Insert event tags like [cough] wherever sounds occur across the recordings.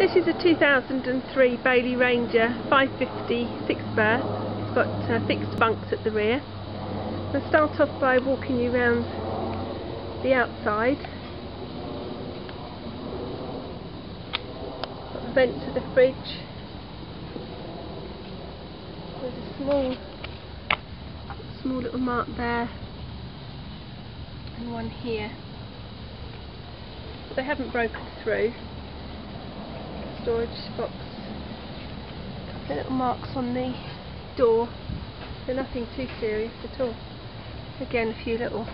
This is a 2003 Bailey Ranger 550 six berth. It's got uh, fixed bunks at the rear. I'll start off by walking you around the outside. Got the vent to the fridge. There's a small, small little mark there, and one here. They haven't broken through storage box. A couple of little marks on the door. They're nothing too serious at all. Again, a few little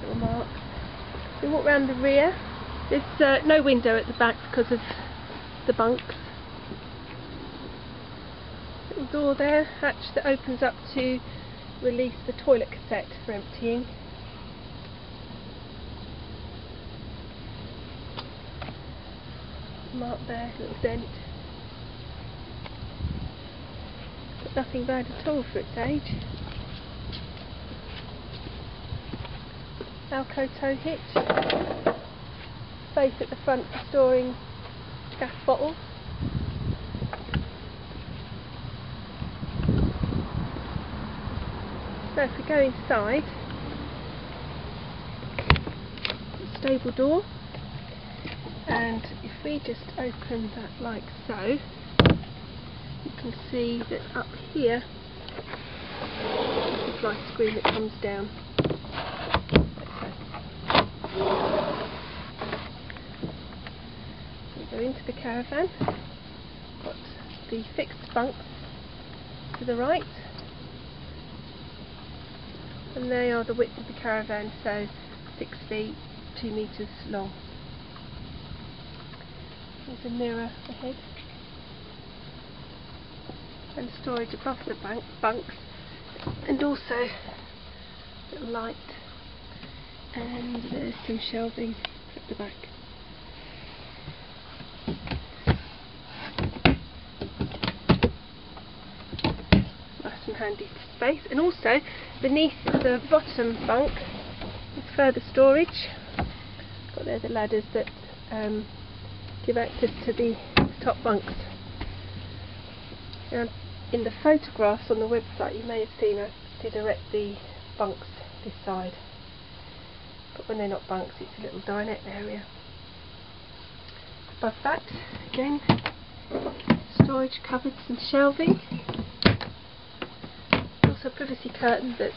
little marks. We walk round the rear. There's uh, no window at the back because of the bunks. Little door there, hatch that opens up to release the toilet cassette for emptying. Mark there, little dent. But nothing bad at all for its age. AL-KO tow hitch. Space at the front for storing gas bottles. So if we go inside, stable door and if we just open that like so you can see that up here the fly screen that comes down. We go into the caravan got the fixed bunks to the right and they are the width of the caravan so 6 feet 2 metres long there's a mirror ahead. And storage above the bank, bunks. And also a light. And there's some shelving at the back. Nice and handy space. And also beneath the bottom bunk is further storage. Got there the ladders that um, access to the top bunks. And in the photographs on the website you may have seen I did erect the bunks this side. But when they're not bunks it's a little dinette area. Above that, again, storage cupboards and shelving. Also a privacy curtain that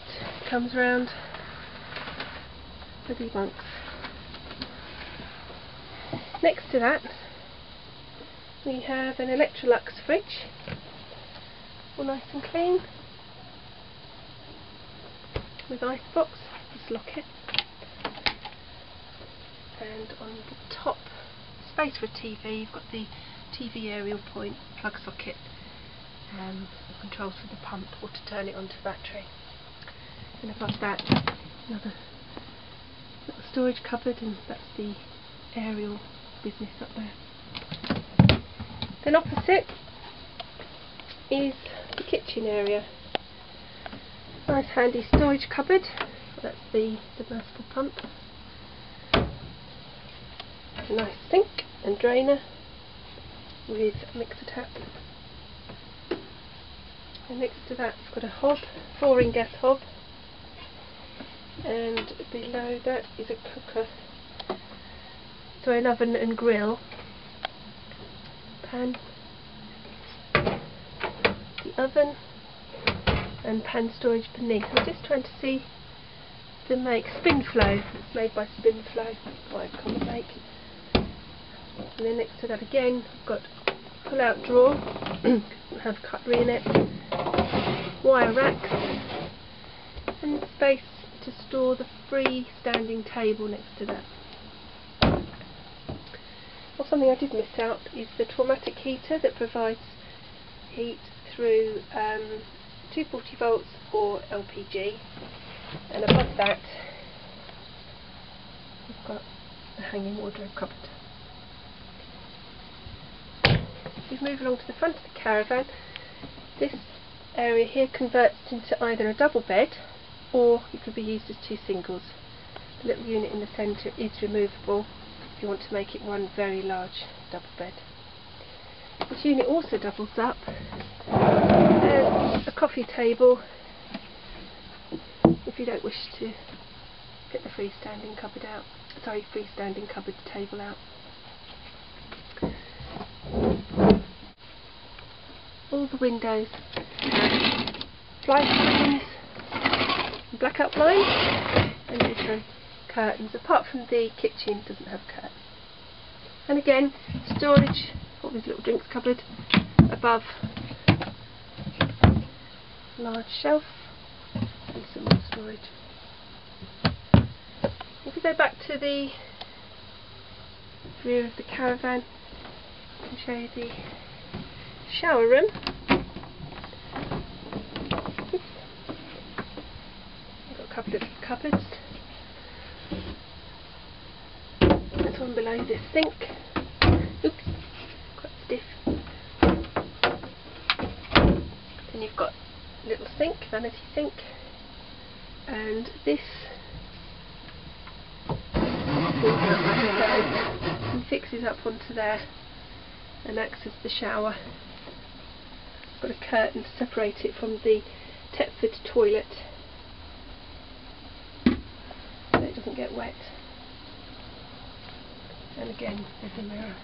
comes round for the bunks. Next to that? We have an Electrolux fridge, all nice and clean, with icebox, just lock it, and on the top space for a TV, you've got the TV aerial point plug socket, um, controls for the pump or to turn it onto battery. And above that, another little storage cupboard, and that's the aerial business up there. Then opposite is the kitchen area. Nice handy storage cupboard. That's the submersible pump. A nice sink and drainer with mixer tap. And next to that it's got a hob, four ring gas hob. And below that is a cooker. So an oven and grill pan, the oven, and pan storage beneath. I'm just trying to see the make Spinflo. It's made by Spinflo. What I can't make. And then next to that again, I've got pull-out drawer. [clears throat] have cutlery in it, wire racks, and space to store the free-standing table next to that something I did miss out is the Trumatic heater that provides heat through um, 240 volts or LPG and above that we've got a hanging wardrobe cupboard. If we move along to the front of the caravan this area here converts into either a double bed or it could be used as two singles. The little unit in the centre is removable you want to make it one very large double bed. This unit also doubles up as a coffee table if you don't wish to get the freestanding cupboard out. Sorry, freestanding cupboard table out. All the windows fly screens, blackout blinds, and also curtains. Apart from the kitchen, doesn't have curtains. And again, storage. Got this little drinks cupboard above large shelf and some more storage. If we go back to the rear of the caravan, I can show you the shower room. Got a couple of cupboards. There's one below the sink. Oops, quite stiff. Then you've got little sink, vanity sink, and this and [laughs] fixes up onto there and acts as the shower. Got a curtain to separate it from the Thetford toilet so it doesn't get wet. And again, there's a mirror.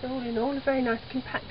So all in all, a very nice compact